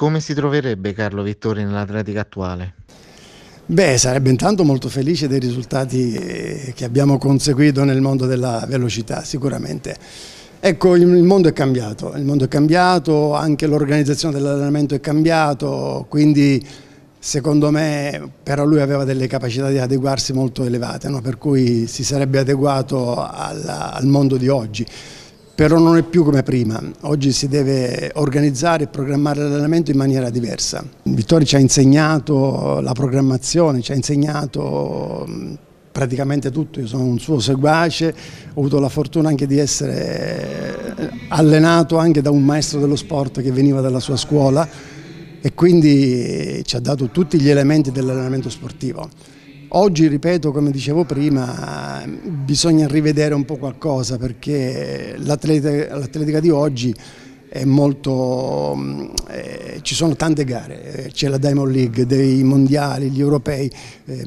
Come si troverebbe Carlo Vittori nell'atletica attuale? Beh, sarebbe intanto molto felice dei risultati eh, che abbiamo conseguito nel mondo della velocità, sicuramente. Ecco, il mondo è cambiato, il mondo è cambiato, anche l'organizzazione dell'allenamento è cambiato, quindi secondo me però lui aveva delle capacità di adeguarsi molto elevate, no? per cui si sarebbe adeguato al, al mondo di oggi però non è più come prima, oggi si deve organizzare e programmare l'allenamento in maniera diversa. Vittorio ci ha insegnato la programmazione, ci ha insegnato praticamente tutto, io sono un suo seguace, ho avuto la fortuna anche di essere allenato anche da un maestro dello sport che veniva dalla sua scuola e quindi ci ha dato tutti gli elementi dell'allenamento sportivo. Oggi, ripeto, come dicevo prima, bisogna rivedere un po' qualcosa perché l'atletica di oggi è molto, eh, ci sono tante gare, c'è la Diamond League, dei mondiali, gli europei, eh,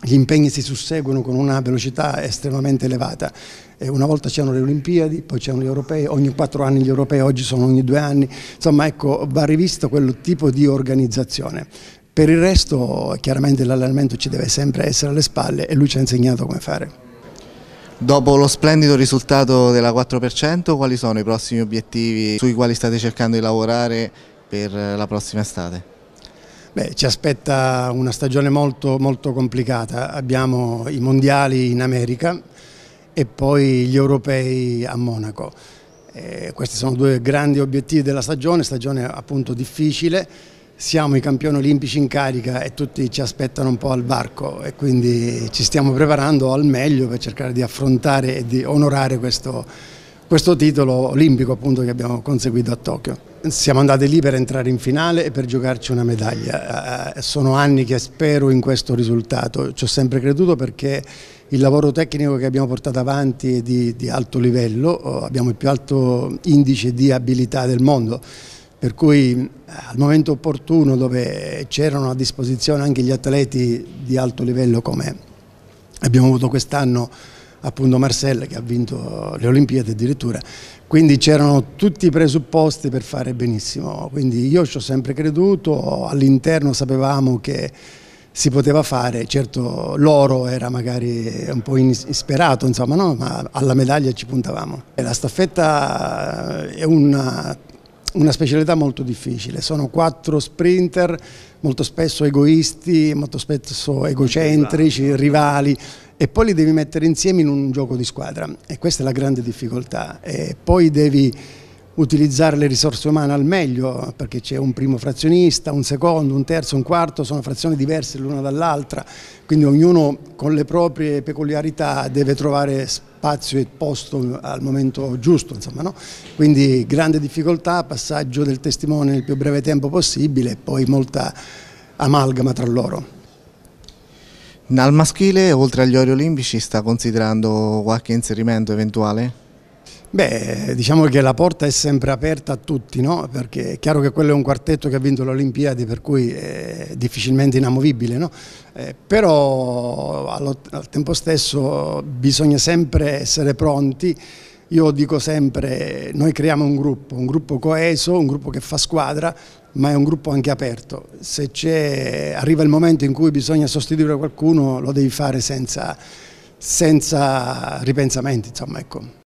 gli impegni si susseguono con una velocità estremamente elevata. Eh, una volta c'erano le Olimpiadi, poi c'erano gli europei, ogni quattro anni gli europei, oggi sono ogni due anni, insomma ecco, va rivisto quel tipo di organizzazione. Per il resto chiaramente l'allenamento ci deve sempre essere alle spalle e lui ci ha insegnato come fare. Dopo lo splendido risultato della 4%, quali sono i prossimi obiettivi sui quali state cercando di lavorare per la prossima estate? Beh, ci aspetta una stagione molto, molto complicata, abbiamo i mondiali in America e poi gli europei a Monaco. Eh, questi sono due grandi obiettivi della stagione, stagione appunto difficile, siamo i campioni olimpici in carica e tutti ci aspettano un po' al varco e quindi ci stiamo preparando al meglio per cercare di affrontare e di onorare questo, questo titolo olimpico appunto che abbiamo conseguito a Tokyo. Siamo andati lì per entrare in finale e per giocarci una medaglia. Eh, sono anni che spero in questo risultato, ci ho sempre creduto perché il lavoro tecnico che abbiamo portato avanti è di, di alto livello, abbiamo il più alto indice di abilità del mondo per cui eh, al momento opportuno dove c'erano a disposizione anche gli atleti di alto livello come abbiamo avuto quest'anno appunto Marcella che ha vinto le Olimpiadi addirittura, quindi c'erano tutti i presupposti per fare benissimo, quindi io ci ho sempre creduto, all'interno sapevamo che si poteva fare, certo l'oro era magari un po' insperato, insomma, no? ma alla medaglia ci puntavamo. La staffetta è una una specialità molto difficile, sono quattro sprinter molto spesso egoisti, molto spesso egocentrici, rivali e poi li devi mettere insieme in un gioco di squadra. E questa è la grande difficoltà. E poi devi utilizzare le risorse umane al meglio perché c'è un primo frazionista, un secondo, un terzo, un quarto, sono frazioni diverse l'una dall'altra, quindi ognuno con le proprie peculiarità deve trovare spazio e posto al momento giusto, insomma, no? quindi grande difficoltà, passaggio del testimone nel più breve tempo possibile e poi molta amalgama tra loro. Al maschile, oltre agli ori olimpici, sta considerando qualche inserimento eventuale? Beh, diciamo che la porta è sempre aperta a tutti, no? perché è chiaro che quello è un quartetto che ha vinto le Olimpiadi, per cui è difficilmente inamovibile, no? eh, però allo, al tempo stesso bisogna sempre essere pronti. Io dico sempre, noi creiamo un gruppo, un gruppo coeso, un gruppo che fa squadra, ma è un gruppo anche aperto. Se arriva il momento in cui bisogna sostituire qualcuno, lo devi fare senza, senza ripensamenti. Insomma, ecco.